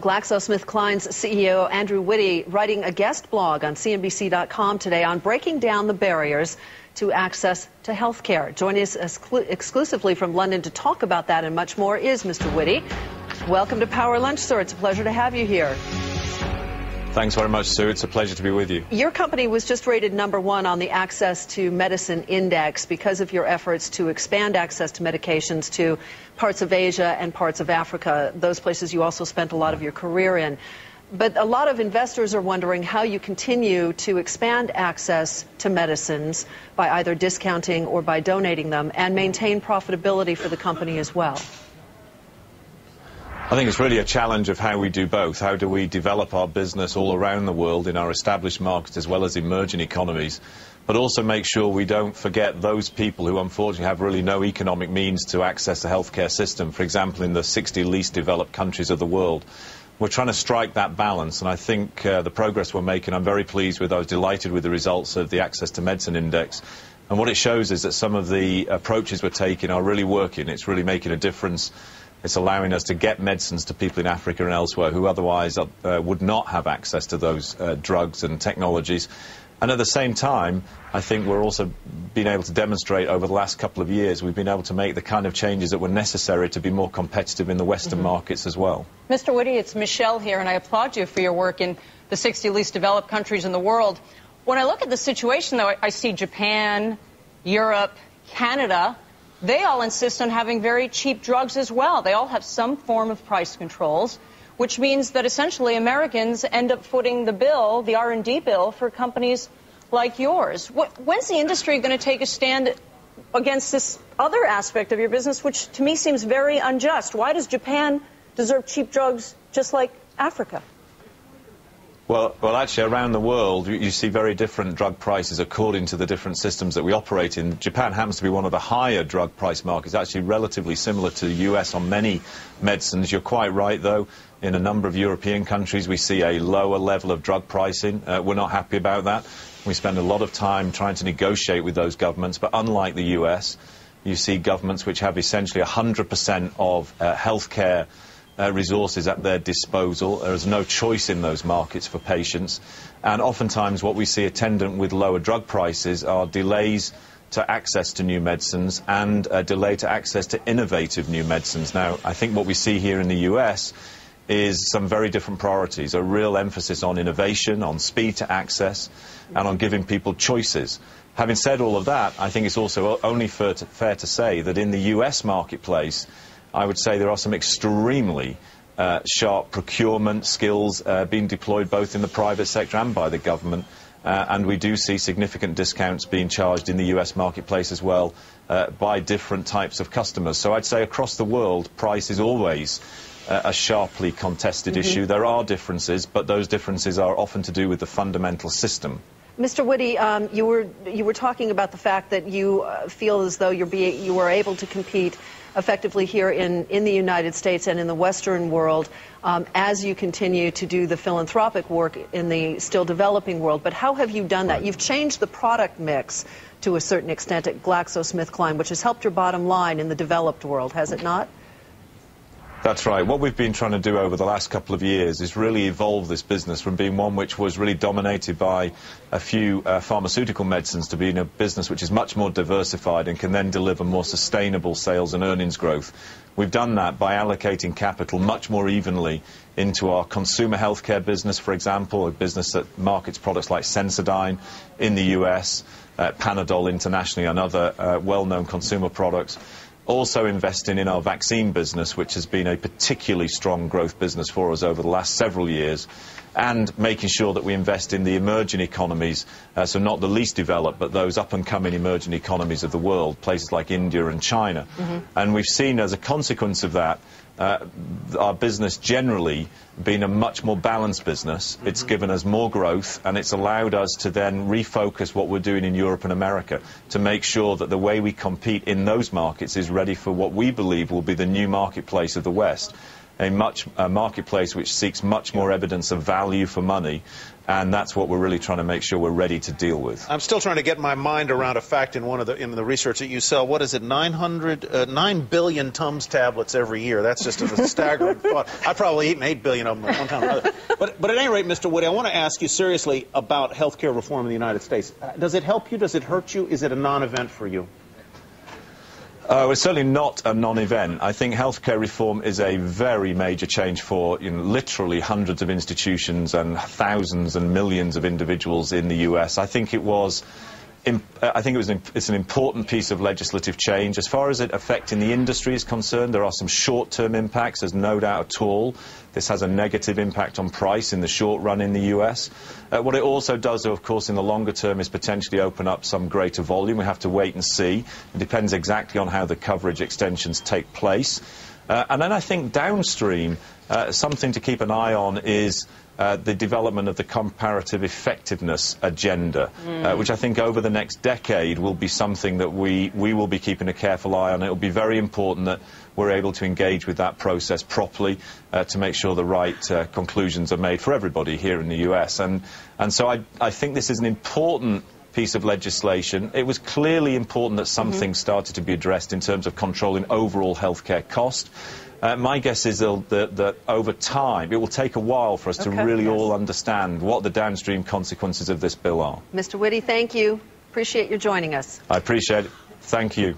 GlaxoSmithKline's CEO Andrew Witty writing a guest blog on CNBC.com today on breaking down the barriers to access to health care. Joining us exclusively from London to talk about that and much more is Mr. Witty. Welcome to Power Lunch, sir. It's a pleasure to have you here. Thanks very much, Sue. It's a pleasure to be with you. Your company was just rated number one on the Access to Medicine Index because of your efforts to expand access to medications to parts of Asia and parts of Africa, those places you also spent a lot of your career in. But a lot of investors are wondering how you continue to expand access to medicines by either discounting or by donating them and maintain profitability for the company as well. I think it's really a challenge of how we do both. How do we develop our business all around the world in our established markets as well as emerging economies, but also make sure we don't forget those people who unfortunately have really no economic means to access the healthcare system. For example, in the 60 least developed countries of the world. We're trying to strike that balance, and I think uh, the progress we're making, I'm very pleased with. I was delighted with the results of the Access to Medicine Index. And what it shows is that some of the approaches we're taking are really working. It's really making a difference it's allowing us to get medicines to people in Africa and elsewhere who otherwise uh, would not have access to those uh, drugs and technologies. And at the same time, I think we're also being able to demonstrate over the last couple of years we've been able to make the kind of changes that were necessary to be more competitive in the Western mm -hmm. markets as well. Mr. Witty, it's Michelle here, and I applaud you for your work in the 60 least developed countries in the world. When I look at the situation, though, I see Japan, Europe, Canada they all insist on having very cheap drugs as well. They all have some form of price controls, which means that essentially Americans end up footing the bill, the R&D bill, for companies like yours. When's the industry going to take a stand against this other aspect of your business, which to me seems very unjust? Why does Japan deserve cheap drugs just like Africa? Well, well, actually, around the world, you, see very different drug prices according to the different systems that we operate in. Japan happens to be one of the higher drug price markets, actually relatively similar to the US on many medicines. You're quite right, though. In a number of European countries, we see a lower level of drug pricing. Uh, we're not happy about that. We spend a lot of time trying to negotiate with those governments, but unlike the US, you see governments which have essentially 100% of uh, healthcare uh, resources at their disposal. There is no choice in those markets for patients. And oftentimes what we see attendant with lower drug prices are delays to access to new medicines and a delay to access to innovative new medicines. Now, I think what we see here in the US is some very different priorities, a real emphasis on innovation, on speed to access, and on giving people choices. Having said all of that, I think it's also only fair to, fair to say that in the US marketplace, I would say there are some extremely uh, sharp procurement skills uh, being deployed both in the private sector and by the government. Uh, and we do see significant discounts being charged in the US marketplace as well uh, by different types of customers. So I'd say across the world, price is always uh, a sharply contested mm -hmm. issue. There are differences, but those differences are often to do with the fundamental system. Mr. Witty, um, you were you were talking about the fact that you uh, feel as though you're being you were able to compete effectively here in, in the United States and in the Western world um, as you continue to do the philanthropic work in the still developing world. But how have you done that? You've changed the product mix to a certain extent at GlaxoSmithKline, which has helped your bottom line in the developed world, has it not? That's right. What we've been trying to do over the last couple of years is really evolve this business from being one which was really dominated by a few uh, pharmaceutical medicines to being a business which is much more diversified and can then deliver more sustainable sales and earnings growth. We've done that by allocating capital much more evenly into our consumer healthcare business, for example, a business that markets products like Sensodyne in the US, uh, Panadol internationally, and other uh, well-known consumer products also investing in our vaccine business, which has been a particularly strong growth business for us over the last several years, and making sure that we invest in the emerging economies, uh, so not the least developed, but those up-and-coming emerging economies of the world, places like India and China. Mm -hmm. And we've seen as a consequence of that uh, our business generally being a much more balanced business. Mm -hmm. It's given us more growth and it's allowed us to then refocus what we're doing in Europe and America to make sure that the way we compete in those markets is ready for what we believe will be the new marketplace of the West. A much a marketplace which seeks much more evidence of value for money and that's what we're really trying to make sure we're ready to deal with. I'm still trying to get my mind around a fact in one of the in the research that you sell. What is it? 900, uh, 9 billion Tums tablets every year. That's just a staggering thought. I've probably eaten 8 billion of them at one time or another. But, but at any rate, Mr. Woody, I want to ask you seriously about health care reform in the United States. Uh, does it help you? Does it hurt you? Is it a non-event for you? Uh, it's certainly not a non-event. I think healthcare reform is a very major change for you know, literally hundreds of institutions and thousands and millions of individuals in the US. I think it was I think it was an, it's an important piece of legislative change. As far as it affecting the industry is concerned, there are some short-term impacts. There's no doubt at all. This has a negative impact on price in the short run in the US. Uh, what it also does, of course, in the longer term is potentially open up some greater volume. We have to wait and see. It depends exactly on how the coverage extensions take place. Uh, and then I think downstream, uh, something to keep an eye on is uh, the development of the comparative effectiveness agenda, mm. uh, which I think over the next decade will be something that we, we will be keeping a careful eye on. It will be very important that we're able to engage with that process properly uh, to make sure the right uh, conclusions are made for everybody here in the US. And, and so I, I think this is an important piece of legislation. It was clearly important that some mm -hmm. started to be addressed in terms of controlling overall healthcare cost. Uh, my guess is that, that, over time, it will take a while for us okay, to really yes. all understand what the downstream consequences of this bill are. Mr. Witty, thank you. Appreciate your joining us. I appreciate it. Thank you.